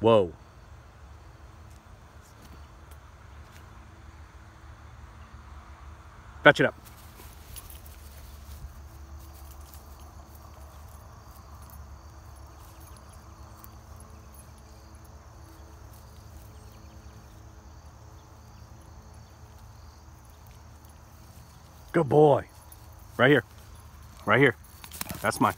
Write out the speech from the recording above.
Whoa. Fetch it up. Good boy. Right here. Right here. That's mine.